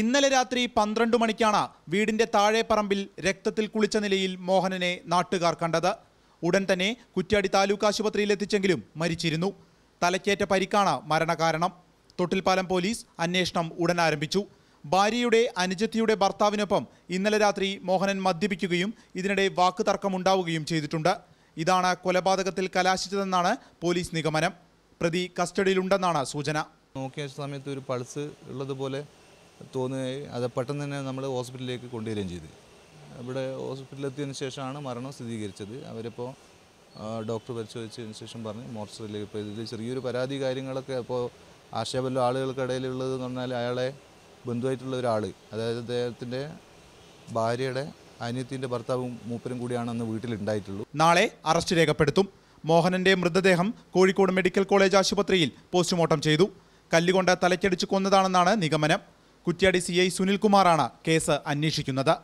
ഇന്നലെ രാത്രി പന്ത്രണ്ട് മണിക്കാണ് വീടിന്റെ താഴെ പറമ്പിൽ രക്തത്തിൽ കുളിച്ച നിലയിൽ മോഹനനെ നാട്ടുകാർ കണ്ടത്. ഉടൻ തന്നെ കുറ്റ്യാടി താലൂക്ക് ആശുപത്രിയിൽ എത്തിച്ചെങ്കിലും മരിച്ചിരുന്നു. തലക്കേറ്റ പരിക്കാണ് മരണകാരണം. തൊട്ടിൽപ്പാലം പോലീസ് അന്വേഷണം ഉടൻ ആരംഭിച്ചു. ഭാര്യയുടെ അനുജത്തിയുടെ ഭർത്താവിനൊപ്പം ഇന്നലെ രാത്രി മോഹനൻ മദ്യപിക്കുകയും ഇതിനിടെ വാക്ക് തർക്കമുണ്ടാവുകയും ചെയ്തിട്ടുണ്ട്. ഇതാണ് കൊലപാതകത്തിൽ കലാശിച്ചതെന്നാണ് പോലീസ് നിഗമനം. പ്രതി കസ്റ്റഡിയിലുണ്ടെന്നാണ് സൂചന. നോക്കിയ സമയത്ത് ഒരു പൾസ് ഉള്ളതുപോലെ തോന്നുകയും അത് പെട്ടെന്ന് തന്നെ നമ്മൾ ഹോസ്പിറ്റലിലേക്ക് കൊണ്ടുവരികയും ചെയ്തു. ഇവിടെ ഹോസ്പിറ്റലിലെത്തിയതിന് ശേഷമാണ് മരണം സ്ഥിരീകരിച്ചത്. അവരിപ്പോൾ ഡോക്ടർ പരിശോധിച്ചതിന് ശേഷം പറഞ്ഞു മോർച്ചറിയിലേക്ക് ഇപ്പോൾ ഇതിൽ ചെറിയൊരു പരാതി കാര്യങ്ങളൊക്കെ ഇപ്പോൾ ആശയപല്ല ആളുകൾക്കിടയിലുള്ളത് എന്ന് പറഞ്ഞാൽ അയാളെ ബന്ധുവായിട്ടുള്ള ഒരാൾ അതായത് അദ്ദേഹത്തിന്റെ ഭാര്യയുടെ അനിയത്തിന്റെ ഭർത്താവും മൂപ്പരും കൂടിയാണ് അന്ന് വീട്ടിലുണ്ടായിട്ടുള്ളൂ. നാളെ അറസ്റ്റ് രേഖപ്പെടുത്തും. മോഹനന്റെ മൃതദേഹം കോഴിക്കോട് മെഡിക്കൽ കോളേജ് ആശുപത്രിയിൽ പോസ്റ്റ്മോർട്ടം ചെയ്തു. കല്ലുകൊണ്ട് തലയ്ക്കടിച്ചു കൊന്നതാണെന്നാണ് നിഗമനം. കുറ്റ്യാടി സി ഐ സുനിൽകുമാറാണ് കേസ് അന്വേഷിക്കുന്നത്.